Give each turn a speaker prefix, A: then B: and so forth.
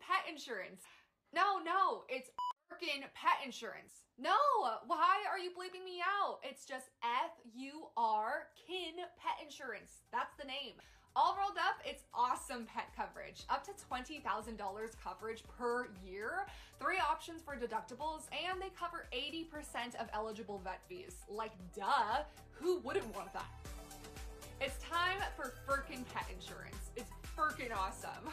A: Pet Insurance. No, no, it's Furkin Pet Insurance. No, why are you bleeping me out? It's just F U R Kin Pet Insurance. That's the name. All rolled up, it's awesome pet coverage. Up to $20,000 coverage per year, three options for deductibles, and they cover 80% of eligible vet fees. Like, duh, who wouldn't want that? It's time for Furkin Pet Insurance. It's freaking awesome.